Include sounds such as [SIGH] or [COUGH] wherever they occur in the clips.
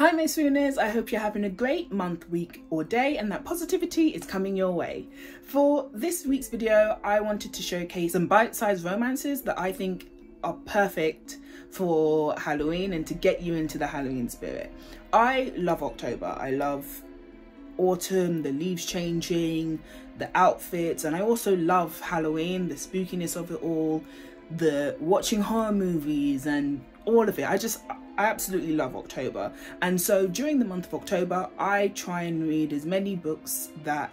Hi, my swooners. I hope you're having a great month, week, or day, and that positivity is coming your way. For this week's video, I wanted to showcase some bite sized romances that I think are perfect for Halloween and to get you into the Halloween spirit. I love October. I love autumn, the leaves changing, the outfits, and I also love Halloween, the spookiness of it all, the watching horror movies, and all of it. I just I absolutely love October. And so during the month of October, I try and read as many books that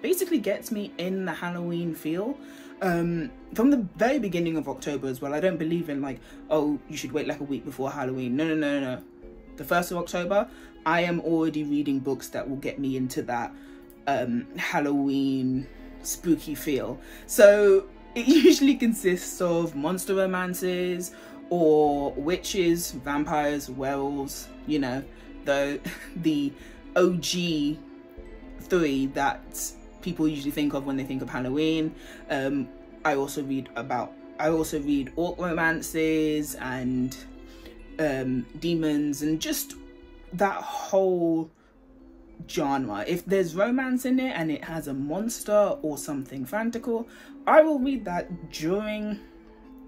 basically gets me in the Halloween feel. Um, from the very beginning of October as well. I don't believe in like, oh, you should wait like a week before Halloween. No, no, no, no. The 1st of October, I am already reading books that will get me into that um, Halloween spooky feel. So it [LAUGHS] usually consists of monster romances or witches, vampires, werewolves, you know, the [LAUGHS] the OG three that people usually think of when they think of Halloween. Um, I also read about I also read orc romances and um, demons and just that whole genre. If there's romance in it and it has a monster or something fantastical, I will read that during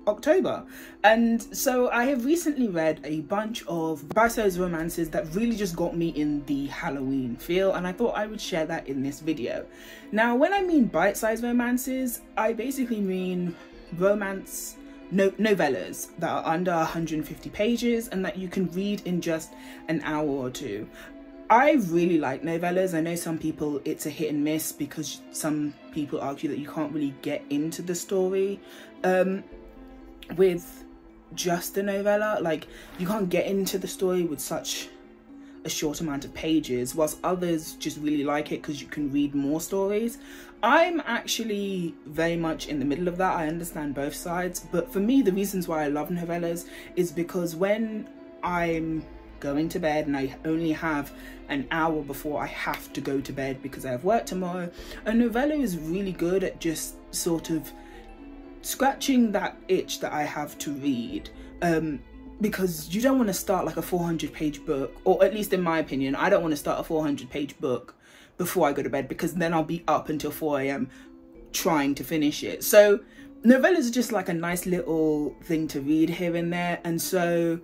October. And so I have recently read a bunch of bite-sized romances that really just got me in the Halloween feel and I thought I would share that in this video. Now when I mean bite-sized romances, I basically mean romance no novellas that are under 150 pages and that you can read in just an hour or two. I really like novellas. I know some people it's a hit and miss because some people argue that you can't really get into the story. Um, with just a novella like you can't get into the story with such a short amount of pages whilst others just really like it because you can read more stories. I'm actually very much in the middle of that. I understand both sides but for me the reasons why i love novellas is because when i'm going to bed and i only have an hour before i have to go to bed because i have work tomorrow a novella is really good at just sort of scratching that itch that I have to read. Um, because you don't want to start like a 400 page book, or at least in my opinion, I don't want to start a 400 page book before I go to bed because then I'll be up until 4 a.m. trying to finish it. So novellas are just like a nice little thing to read here and there. And so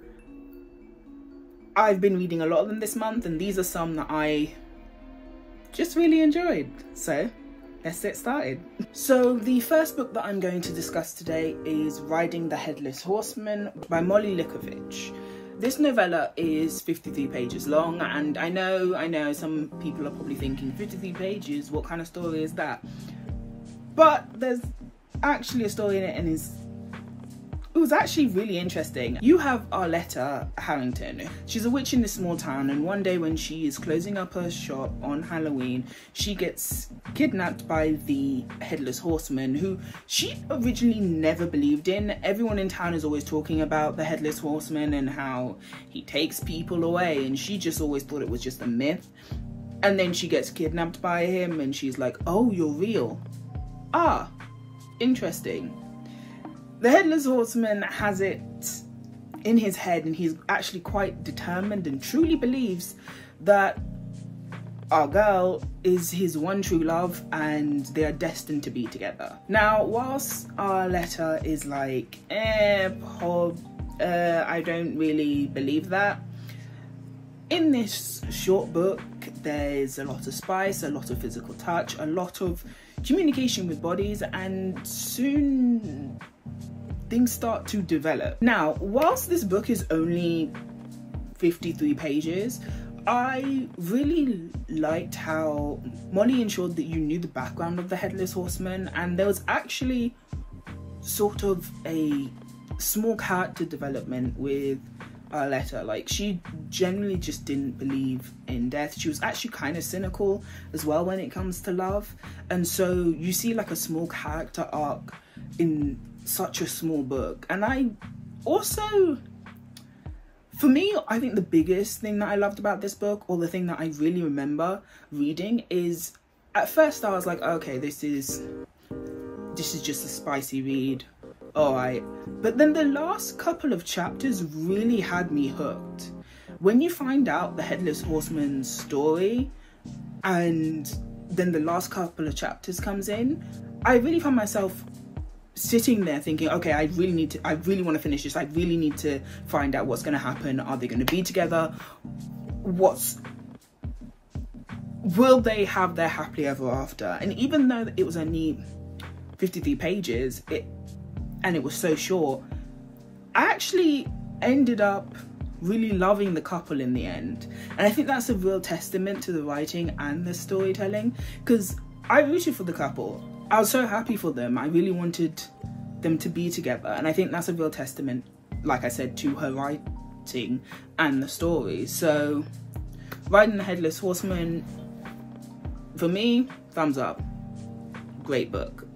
I've been reading a lot of them this month, and these are some that I just really enjoyed. So let's get started. So the first book that I'm going to discuss today is Riding the Headless Horseman by Molly Likovich. This novella is 53 pages long and I know, I know some people are probably thinking 53 pages, what kind of story is that? But there's actually a story in it and it's it was actually really interesting. You have Arletta Harrington. She's a witch in this small town and one day when she is closing up her shop on Halloween, she gets kidnapped by the Headless Horseman who she originally never believed in. Everyone in town is always talking about the Headless Horseman and how he takes people away and she just always thought it was just a myth. And then she gets kidnapped by him and she's like, oh, you're real. Ah, interesting the Headless Horseman has it in his head and he's actually quite determined and truly believes that our girl is his one true love and they are destined to be together. Now, whilst Arletta is like, eh, Pod, uh, I don't really believe that. In this short book, there's a lot of spice, a lot of physical touch, a lot of communication with bodies, and soon things start to develop. Now, whilst this book is only 53 pages, I really liked how Molly ensured that you knew the background of the Headless Horseman, and there was actually sort of a small character development with Arletta. Like, she generally just didn't believe in death. She was actually kind of cynical as well when it comes to love, and so you see like a small character arc in such a small book. And I also, for me, I think the biggest thing that I loved about this book, or the thing that I really remember reading, is at first I was like, okay, this is this is just a spicy read. Alright. But then the last couple of chapters really had me hooked. when you find out the Headless Horseman's story and then the last couple of chapters comes in, I really found myself sitting there thinking, okay, I really need to, I really want to finish this. I really need to find out what's going to happen. Are they going to be together? What's, will they have their happily ever after? And even though it was only 53 pages, it, and it was so short, I actually ended up really loving the couple in the end. And I think that's a real testament to the writing and the storytelling because I rooted for the couple. I was so happy for them. I really wanted them to be together. And I think that's a real testament, like I said, to her writing and the story. So, Riding the Headless Horseman, for me, thumbs up. Great book.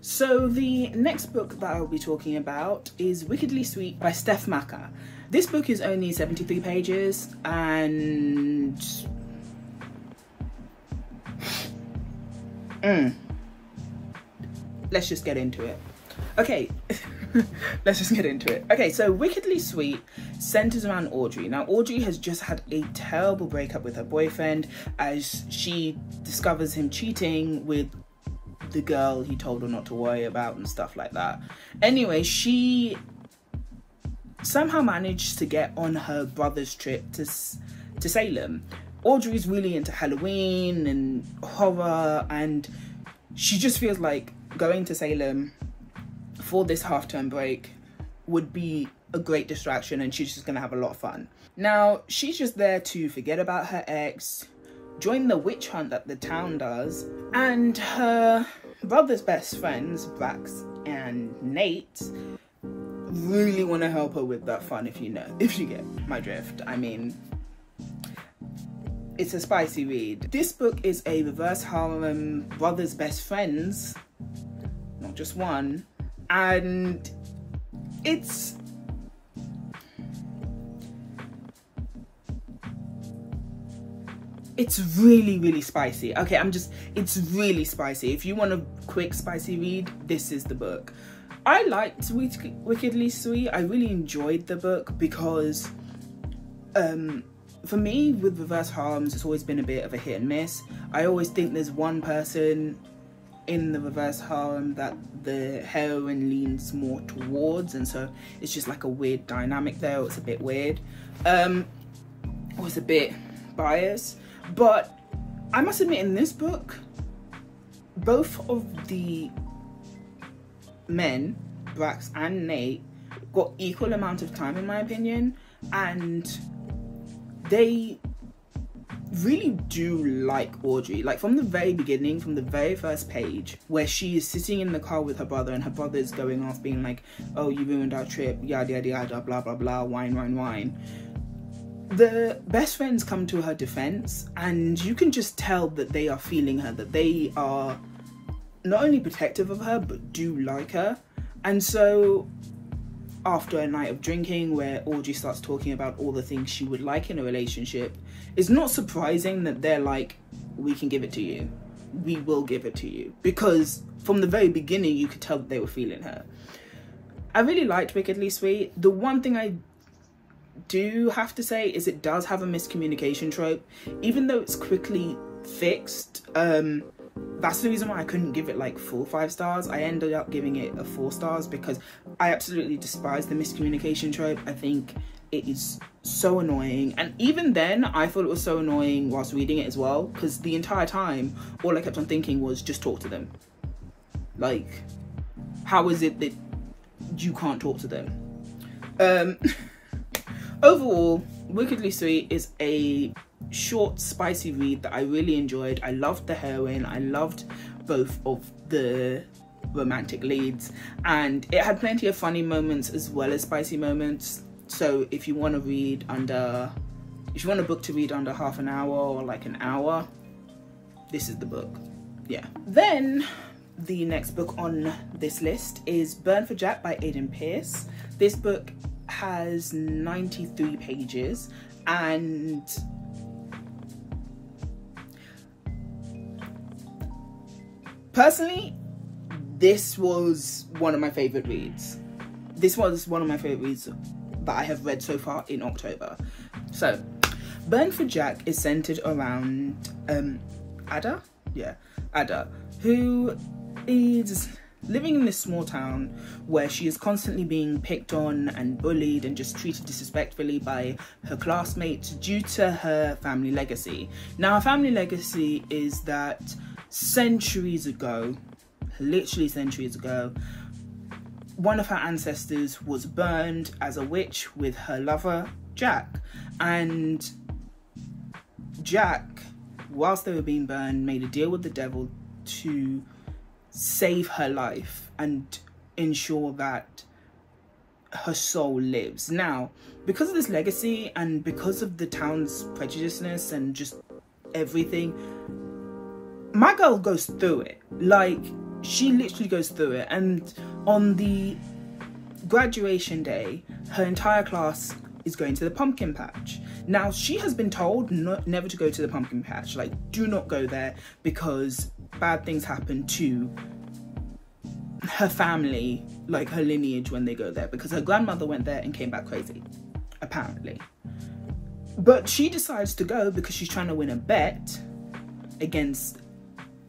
So the next book that I'll be talking about is Wickedly Sweet by Steph Macca. This book is only 73 pages and... [SIGHS] Mm. Let's just get into it. Okay, [LAUGHS] let's just get into it. Okay, so Wickedly Sweet centers around Audrey. Now, Audrey has just had a terrible breakup with her boyfriend as she discovers him cheating with the girl he told her not to worry about and stuff like that. Anyway, she somehow managed to get on her brother's trip to to Salem. Audrey's really into Halloween and horror, and she just feels like going to Salem for this half term break would be a great distraction, and she's just gonna have a lot of fun. Now, she's just there to forget about her ex, join the witch hunt that the town does, and her brother's best friends, Brax and Nate, really want to help her with that fun if you know, if you get my drift. I mean, it's a spicy read. This book is a reverse harem brother's best friends, not just one, and it's it's really really spicy okay i'm just it's really spicy if you want a quick spicy read this is the book I liked Wickedly Sweet. I really enjoyed the book because um, for me with reverse harems it's always been a bit of a hit and miss. I always think there's one person in the reverse harem that the heroine leans more towards and so it's just like a weird dynamic there. It's a bit weird. Um, it was a bit biased but I must admit in this book both of the men, Brax and Nate, got equal amount of time in my opinion, and they really do like Audrey. Like from the very beginning, from the very first page, where she is sitting in the car with her brother and her brother is going off being like, oh, you ruined our trip, yada yada yada, blah blah blah, wine, wine, wine. The best friends come to her defense, and you can just tell that they are feeling her, that they are not only protective of her but do like her and so after a night of drinking where Audrey starts talking about all the things she would like in a relationship it's not surprising that they're like we can give it to you. We will give it to you. Because from the very beginning you could tell that they were feeling her. I really liked Wickedly Sweet. The one thing I do have to say is it does have a miscommunication trope. Even though it's quickly fixed um that's the reason why I couldn't give it like full five stars. I ended up giving it a four stars because I absolutely despise the miscommunication trope. I think it is so annoying. And even then, I thought it was so annoying whilst reading it as well because the entire time, all I kept on thinking was just talk to them. Like, how is it that you can't talk to them? Um, [LAUGHS] overall, Wickedly Sweet is a short, spicy read that I really enjoyed. I loved the heroine, I loved both of the romantic leads, and it had plenty of funny moments as well as spicy moments. So if you want to read under, if you want a book to read under half an hour or like an hour, this is the book. Yeah. Then the next book on this list is Burn for Jack by Aiden Pierce. This book has 93 pages and personally, this was one of my favorite reads. This was one of my favorite reads that I have read so far in October. So, Burn for Jack is centered around um, Ada, yeah, Ada, who is living in this small town where she is constantly being picked on and bullied and just treated disrespectfully by her classmates due to her family legacy. Now, her family legacy is that centuries ago, literally centuries ago, one of her ancestors was burned as a witch with her lover, Jack. And Jack, whilst they were being burned, made a deal with the devil to save her life and ensure that her soul lives. Now, because of this legacy and because of the town's prejudiceness and just everything, my girl goes through it. Like, she literally goes through it. And on the graduation day, her entire class is going to the pumpkin patch. Now, she has been told not, never to go to the pumpkin patch. Like, do not go there because bad things happen to her family, like her lineage, when they go there because her grandmother went there and came back crazy, apparently. But she decides to go because she's trying to win a bet against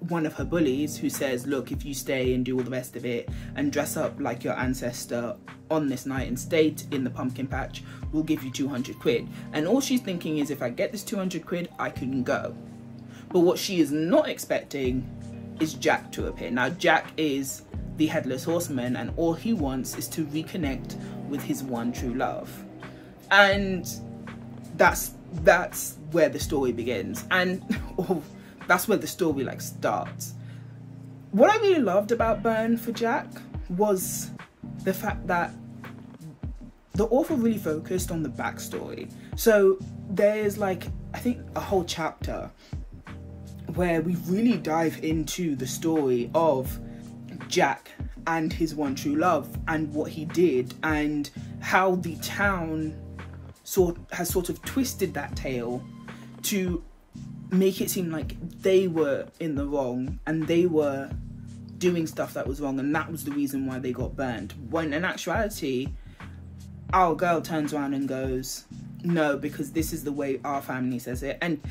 one of her bullies who says, Look, if you stay and do all the rest of it and dress up like your ancestor on this night and stay in the pumpkin patch, we'll give you 200 quid. And all she's thinking is, if I get this 200 quid, I can go. But what she is not expecting is Jack to appear. Now, Jack is the headless horseman, and all he wants is to reconnect with his one true love. And that's that's where the story begins. And [LAUGHS] oh, that's where the story like starts. What I really loved about Burn for Jack was the fact that the author really focused on the backstory. So there's like I think a whole chapter where we really dive into the story of Jack and his one true love and what he did and how the town sort has sort of twisted that tale to make it seem like they were in the wrong and they were doing stuff that was wrong and that was the reason why they got burned. When in actuality our girl turns around and goes no because this is the way our family says it. And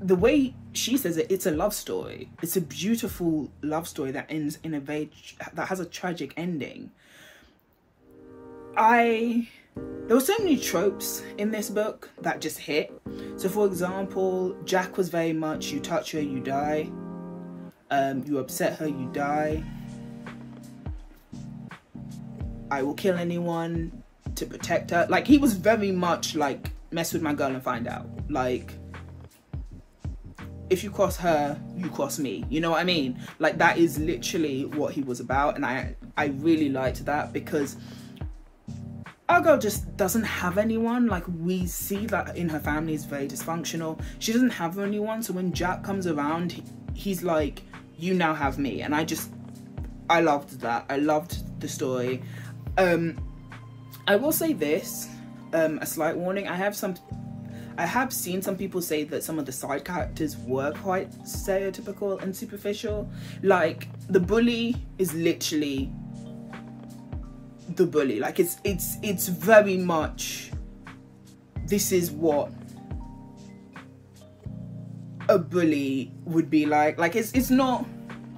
the way she says it it's a love story. It's a beautiful love story that ends in a very that has a tragic ending. I there were so many tropes in this book that just hit. So, for example, Jack was very much you touch her, you die. Um, you upset her, you die. I will kill anyone to protect her. Like, he was very much like, mess with my girl and find out. Like, if you cross her, you cross me. You know what I mean? Like, that is literally what he was about. And I, I really liked that because our girl just doesn't have anyone. Like we see that in her family is very dysfunctional. She doesn't have anyone. So when Jack comes around, he, he's like, "You now have me," and I just, I loved that. I loved the story. Um, I will say this, um, a slight warning. I have some, I have seen some people say that some of the side characters were quite stereotypical and superficial. Like the bully is literally the bully like it's it's it's very much this is what a bully would be like. Like it's it's not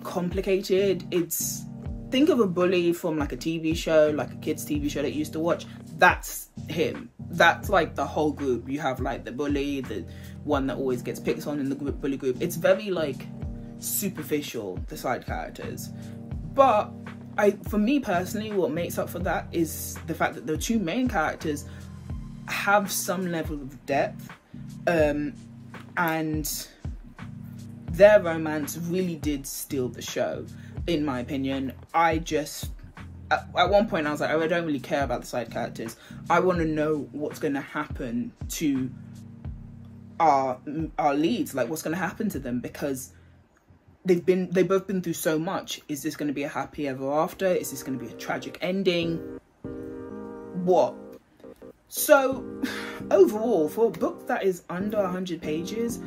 complicated. It's think of a bully from like a tv show like a kids tv show that you used to watch. That's him. That's like the whole group. You have like the bully the one that always gets picked on in the group bully group. It's very like superficial the side characters. But I, for me personally, what makes up for that is the fact that the two main characters have some level of depth, um, and their romance really did steal the show, in my opinion. I just at, one point I was like, oh, I don't really care about the side characters. I want to know what's going to happen to our our leads, like what's going to happen to them, because they've been they've both been through so much. Is this going to be a happy ever after? Is this going to be a tragic ending? What? So [SIGHS] overall for a book that is under 100 pages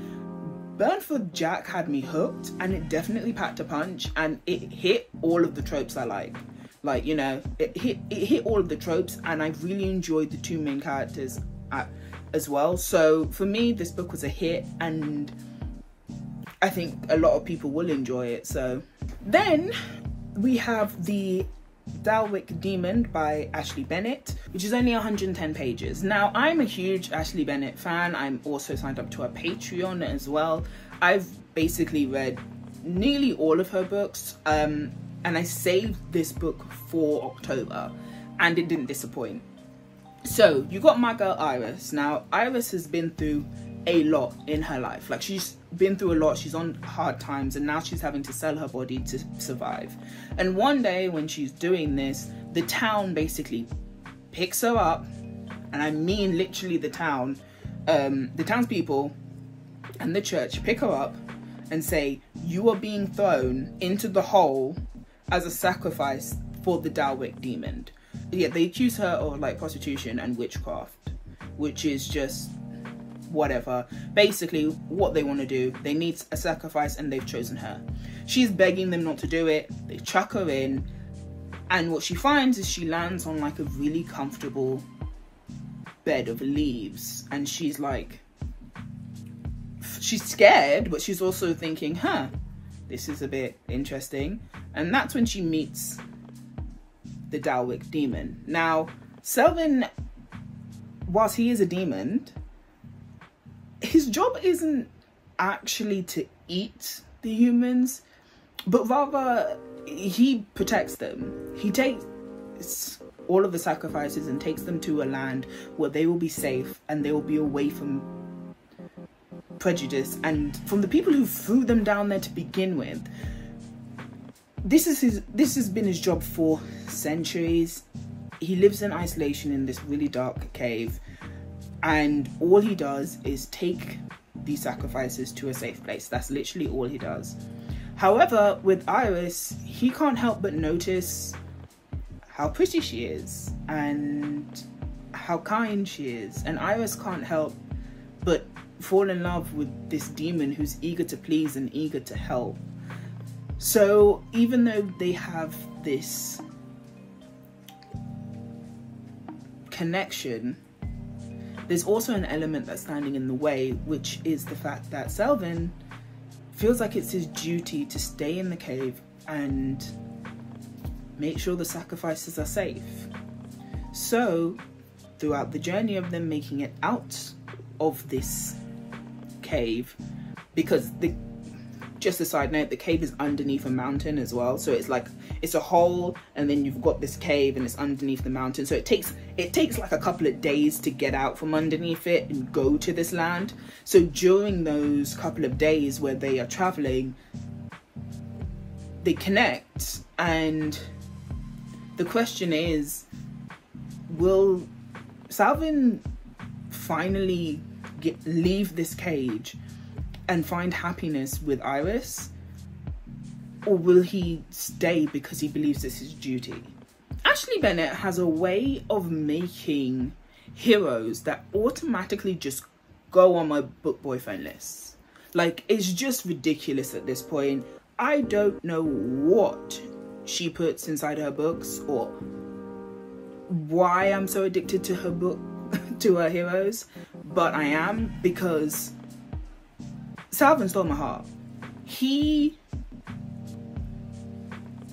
burn for jack had me hooked and it definitely packed a punch and it hit all of the tropes i like. Like you know it hit it hit all of the tropes and i really enjoyed the two main characters at, as well. So for me, this book was a hit, and I think a lot of people will enjoy it. So then we have the Dalwick Demon by Ashley Bennett, which is only 110 pages. Now, I'm a huge Ashley Bennett fan. I'm also signed up to her Patreon as well. I've basically read nearly all of her books, um, and I saved this book for October, and it didn't disappoint. So, you got my girl Iris. Now, Iris has been through a lot in her life. Like, she's been through a lot, she's on hard times, and now she's having to sell her body to survive. And one day, when she's doing this, the town basically picks her up, and I mean literally the town, um, the townspeople and the church pick her up and say, You are being thrown into the hole as a sacrifice for the Dalwick demon. Yeah, they accuse her of like prostitution and witchcraft, which is just whatever. Basically, what they want to do, they need a sacrifice and they've chosen her. She's begging them not to do it, they chuck her in, and what she finds is she lands on like a really comfortable bed of leaves, and she's like, she's scared, but she's also thinking, huh, this is a bit interesting. And that's when she meets the Dalwick demon. Now, Selvin, whilst he is a demon, his job isn't actually to eat the humans, but rather he protects them. He takes all of the sacrifices and takes them to a land where they will be safe and they will be away from prejudice and from the people who threw them down there to begin with. This is his this has been his job for centuries. He lives in isolation in this really dark cave and all he does is take these sacrifices to a safe place. That's literally all he does. However, with Iris, he can't help but notice how pretty she is and how kind she is. And Iris can't help but fall in love with this demon who's eager to please and eager to help. So even though they have this connection, there's also an element that's standing in the way, which is the fact that Selvin feels like it's his duty to stay in the cave and make sure the sacrifices are safe. So, throughout the journey of them making it out of this cave, because the just a side note, the cave is underneath a mountain as well. So it's like it's a hole and then you've got this cave and it's underneath the mountain. So it takes it takes like a couple of days to get out from underneath it and go to this land. So during those couple of days where they are traveling, they connect and the question is will Salvin finally get leave this cage and find happiness with Iris? Or will he stay because he believes it's his duty? Ashley Bennett has a way of making heroes that automatically just go on my book boyfriend list. Like, it's just ridiculous at this point. I don't know what she puts inside her books or why I'm so addicted to her book, [LAUGHS] to her heroes, but I am because Salvin stole my heart. He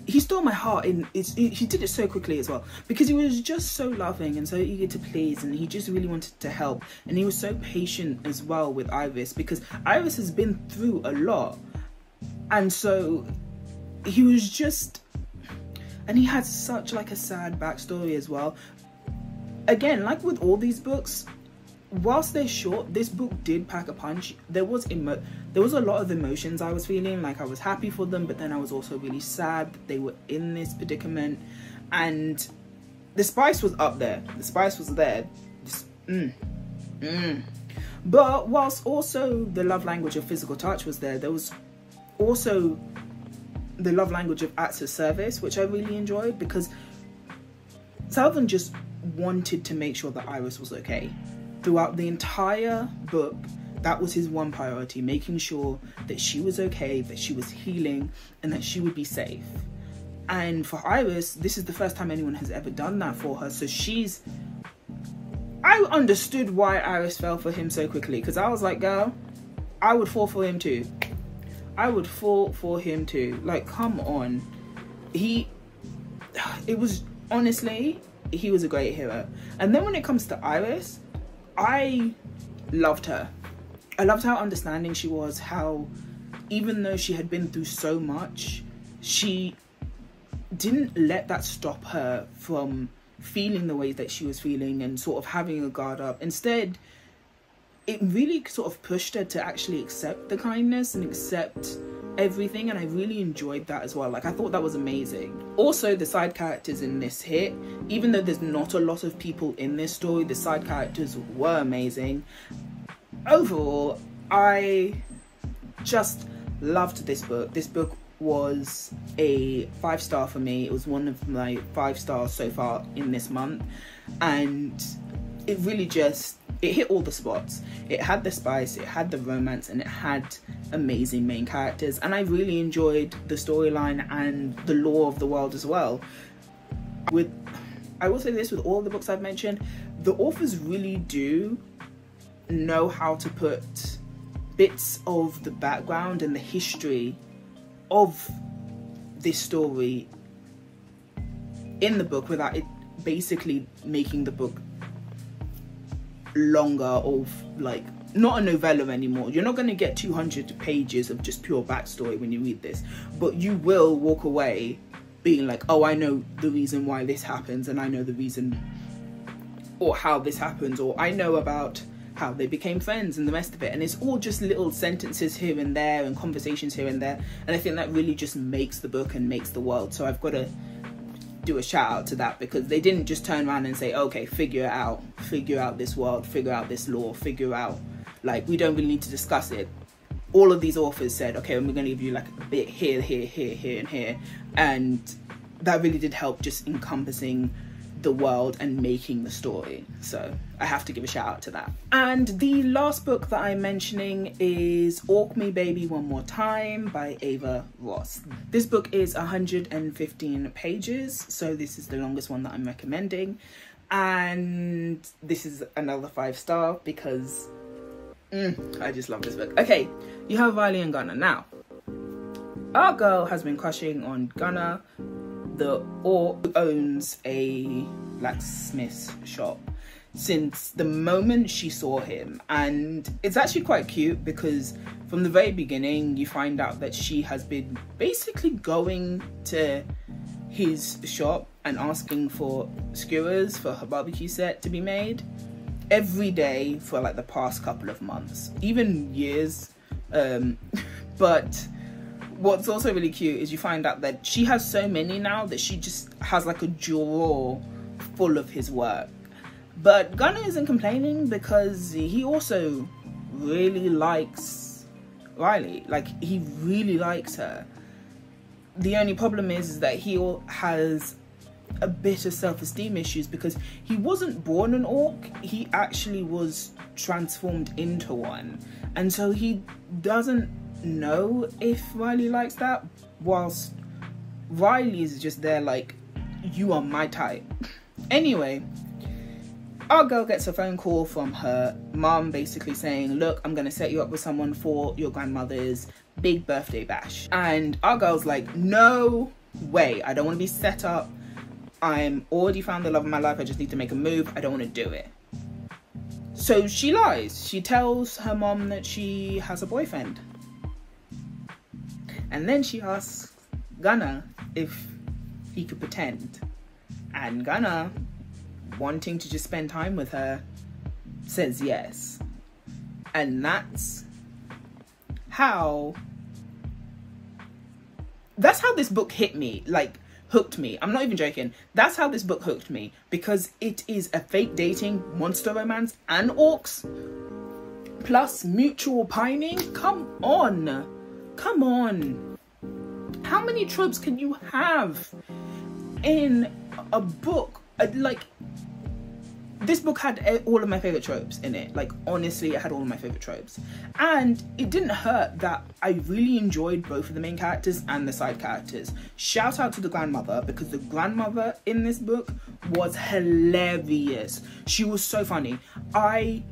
he stole my heart and it's, it, he did it so quickly as well. Because he was just so loving and so eager to please and he just really wanted to help. And he was so patient as well with Iris because Iris has been through a lot. And so he was just and he had such like a sad backstory as well. Again like with all these books whilst they're short this book did pack a punch. There was emo there was a lot of emotions i was feeling like i was happy for them but then i was also really sad that they were in this predicament. And the spice was up there. The spice was there. Just, mm, mm. but whilst also the love language of physical touch was there there was also the love language of acts of service which i really enjoyed because Salvin just wanted to make sure that Iris was okay throughout the entire book that was his one priority making sure that she was okay that she was healing and that she would be safe and for iris this is the first time anyone has ever done that for her so she's I understood why Iris fell for him so quickly because I was like, girl, I would fall for him too. I would fall for him too. Like, come on. He, it was honestly, he was a great hero. And then when it comes to Iris, I loved her. I loved how understanding she was, how even though she had been through so much, she didn't let that stop her from feeling the way that she was feeling and sort of having a guard up. Instead, it really sort of pushed her to actually accept the kindness and accept everything and I really enjoyed that as well. Like I thought that was amazing. Also the side characters in this hit even though there's not a lot of people in this story the side characters were amazing. Overall I just loved this book. This book was a five star for me. It was one of my five stars so far in this month, and it really just it hit all the spots. It had the spice, it had the romance, and it had amazing main characters. And I really enjoyed the storyline and the lore of the world as well. With I will say this with all the books I've mentioned, the authors really do know how to put bits of the background and the history of this story in the book without it basically making the book longer or like not a novella anymore. You're not going to get 200 pages of just pure backstory when you read this, but you will walk away being like, oh, I know the reason why this happens, and I know the reason or how this happens, or I know about how they became friends and the rest of it. And it's all just little sentences here and there and conversations here and there. And I think that really just makes the book and makes the world. So I've got to do a shout out to that because they didn't just turn around and say, okay, figure it out, figure out this world, figure out this law, figure out, like, we don't really need to discuss it. All of these authors said, okay, we're going to give you like a bit here, here, here, here, and here. And that really did help just encompassing the world and making the story. So I have to give a shout out to that. And the last book that I'm mentioning is Orc Me Baby One More Time by Ava Ross. This book is 115 pages, so this is the longest one that I'm recommending. And this is another five star because mm, I just love this book. Okay, you have Riley and Gunnar. Now, our girl has been crushing on Gunnar the or owns a blacksmith shop since the moment she saw him. And it's actually quite cute because from the very beginning you find out that she has been basically going to his shop and asking for skewers for her barbecue set to be made every day for like the past couple of months even years. Um [LAUGHS] but what's also really cute is you find out that she has so many now that she just has like a drawer full of his work. But Gunnar isn't complaining because he also really likes Riley. Like he really likes her. The only problem is, is that he has a bit of self-esteem issues because he wasn't born an orc he actually was transformed into one and so he doesn't know if Riley likes that, whilst Riley is just there like, you are my type. Anyway, our girl gets a phone call from her mom basically saying, look, I'm gonna set you up with someone for your grandmother's big birthday bash. And our girl's like, no way, I don't wanna be set up. I'm already found the love of my life, I just need to make a move, I don't wanna do it. So she lies. She tells her mom that she has a boyfriend. And then she asks Gunnar if he could pretend. And Gunnar, wanting to just spend time with her, says yes. And that's how that's how this book hit me like hooked me i'm not even joking that's how this book hooked me because it is a fake dating monster romance and orcs plus mutual pining come on Come on. How many tropes can you have in a book? Uh, like, this book had all of my favorite tropes in it. Like, honestly, it had all of my favorite tropes. And it didn't hurt that I really enjoyed both of the main characters and the side characters. Shout out to the grandmother because the grandmother in this book was hilarious. She was so funny. I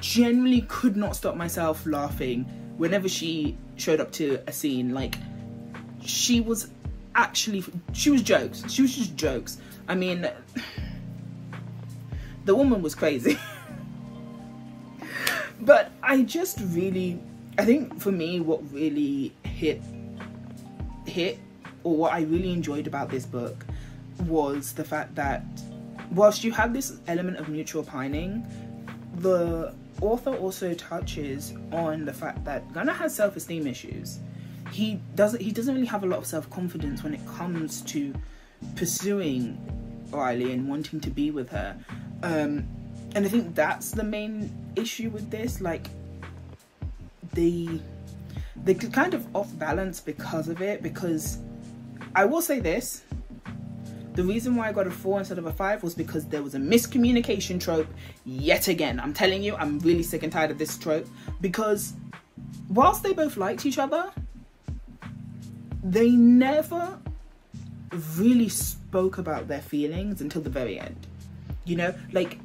genuinely could not stop myself laughing whenever she showed up to a scene. Like, she was actually, she was jokes. She was just jokes. I mean, [SIGHS] the woman was crazy. [LAUGHS] but I just really, I think for me, what really hit, hit, or what I really enjoyed about this book was the fact that whilst you have this element of mutual pining, the author also touches on the fact that Gunnar has self-esteem issues. He doesn't he doesn't really have a lot of self-confidence when it comes to pursuing Riley and wanting to be with her. Um, and I think that's the main issue with this. Like they they kind of off balance because of it. Because I will say this: the reason why I got a four instead of a five was because there was a miscommunication trope yet again. I'm telling you, I'm really sick and tired of this trope because whilst they both liked each other, they never really spoke about their feelings until the very end. You know, like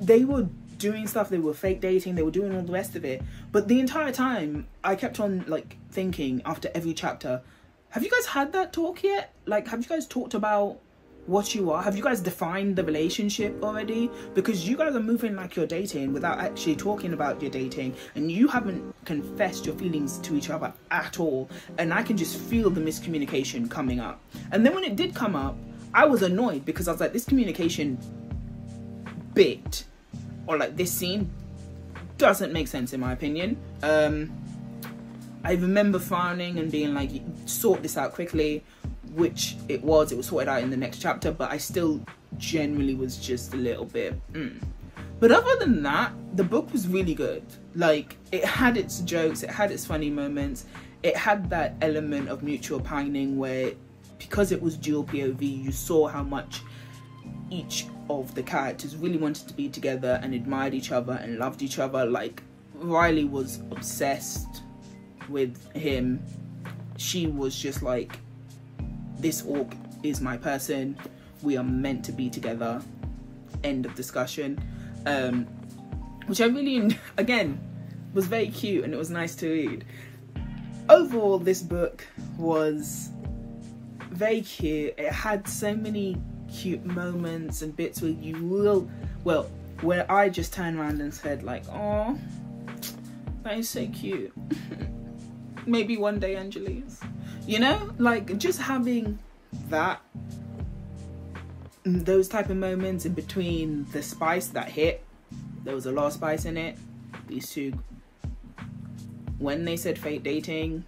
they were doing stuff, they were fake dating, they were doing all the rest of it. But the entire time, I kept on like thinking after every chapter, have you guys had that talk yet? Like, have you guys talked about what you are? Have you guys defined the relationship already? Because you guys are moving like you're dating without actually talking about your dating, and you haven't confessed your feelings to each other at all. And I can just feel the miscommunication coming up. And then when it did come up, I was annoyed because I was like, this communication bit or like this scene doesn't make sense in my opinion. Um, I remember frowning and being like, sort this out quickly, which it was. It was sorted out in the next chapter, but I still generally was just a little bit. Mm. But other than that, the book was really good. Like, it had its jokes, it had its funny moments, it had that element of mutual pining where, because it was dual POV, you saw how much each of the characters really wanted to be together and admired each other and loved each other. Like, Riley was obsessed with him, she was just like, this orc is my person. We are meant to be together. End of discussion. Um, which I really, [LAUGHS] again, was very cute and it was nice to read. Overall, this book was very cute. It had so many cute moments and bits where you will, well, where I just turned around and said like, oh, that is so cute. [LAUGHS] maybe one day Angeles. You know, like just having that those type of moments in between the spice that hit. There was a lot of spice in it. These two when they said fake dating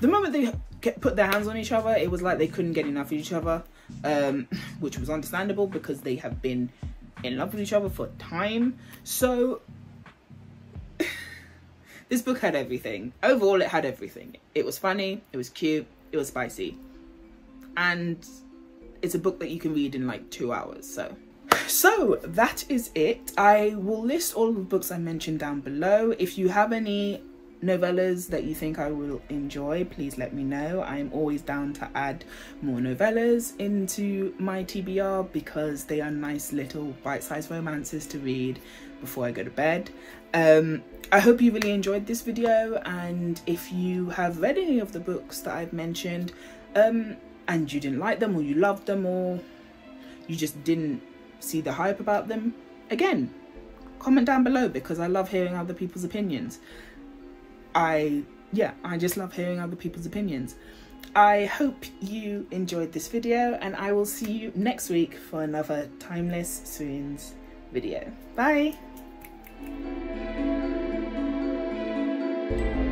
the moment they put their hands on each other it was like they couldn't get enough of each other um, [LAUGHS] which was understandable because they have been in love with each other for time so this book had everything. Overall, it had everything. It was funny, it was cute, it was spicy. And it's a book that you can read in like two hours, so. So that is it. I will list all of the books I mentioned down below. If you have any novellas that you think I will enjoy, please let me know. I'm always down to add more novellas into my TBR because they are nice little bite-sized romances to read before I go to bed. Um, I hope you really enjoyed this video and if you have read any of the books that I've mentioned um, and you didn't like them or you loved them or you just didn't see the hype about them, again, comment down below because I love hearing other people's opinions. I, yeah, I just love hearing other people's opinions. I hope you enjoyed this video and I will see you next week for another Timeless Swoons video. Bye! Thank you.